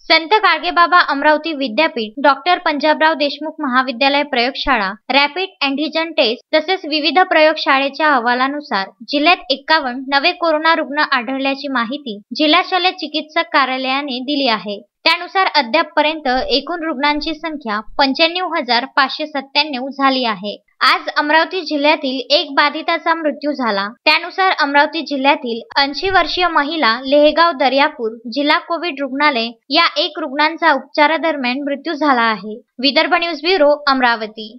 संत गाडगेबाबा अमरावती विद्यापीठ डॉक्टर पंजाबराव देशमुख महाविद्यालय प्रयोगशाळा रॅपिड अँटीजन टेस्ट तसेच विविध प्रयोगशाळेच्या अहवालानुसार जिल्ह्यात एक्कावन्न नवे कोरोना रुग्ण आढळल्याची माहिती जिल्हा शल्य चिकित्सक कार्यालयाने दिली आहे. त्यानुसार अद्यापपर्यंत एकूण रुग्णांची संख्या पंच्याण्णव हजार पाचशे सत्त्याण्णव झाली आहे. आज अमरावती जिल्ह्यातील एक बाधिताचा मृत्यू झाला. त्यानुसार अमरावती जिल्ह्यातील ऐंशी वर्षीय महिला लेहगाव दर्यापूर जिल्हा कोविड रुग्णालय या एक रुग्णांचा उपचारादरम्यान मृत्यू झाला आहे. Vidarbha news bureau Amravati.